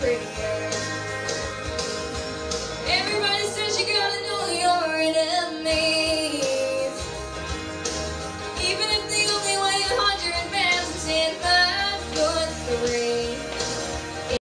prettier. Everybody says you gotta know your enemies. Even if they only weigh a hundred pounds and five foot three.